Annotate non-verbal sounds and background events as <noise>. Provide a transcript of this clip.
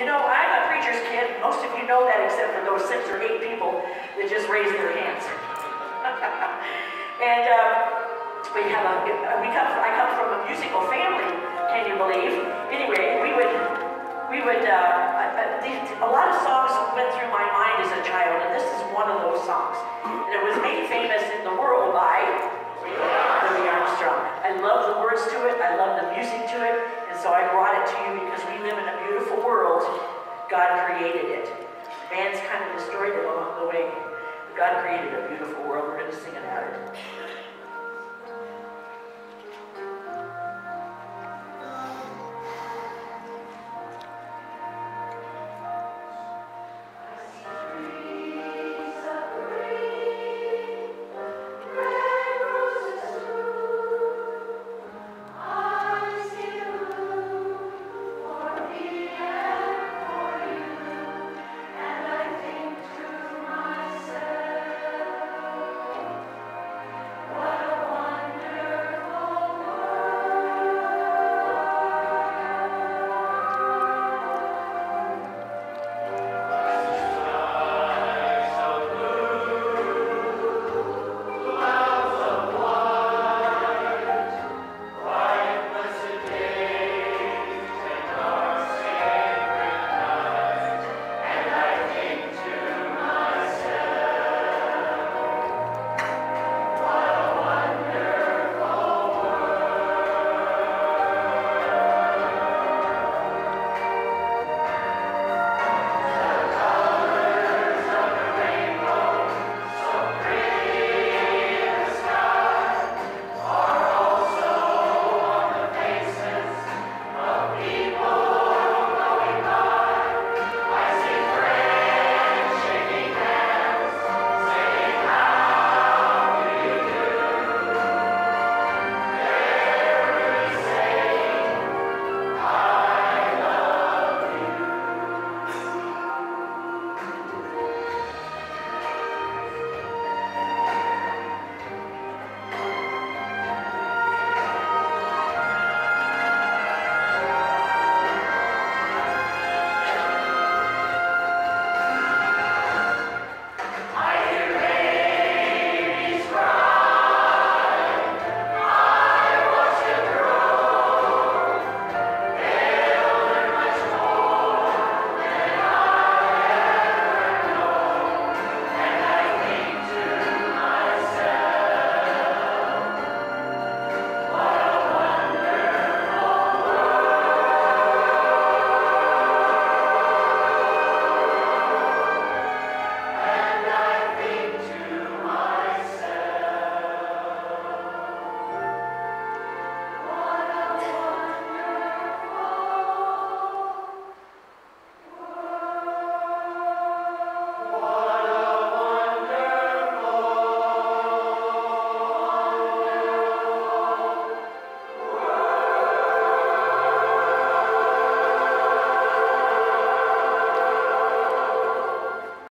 You know, I'm a preacher's kid. Most of you know that except for those six or eight people that just raised their hands. <laughs> and um, we have a, we come, I come from a musical family, can you believe? Anyway, we would, we would, uh, uh, these, a lot of songs went through my mind as a child, and this is one of those songs. And it was made famous in the world by Louis Armstrong. I love the words to it, I love the music to it, and so I brought it to you because we live in a. God created it. Man's kind of destroyed it along the way. God created a beautiful world. We're going to sing about it.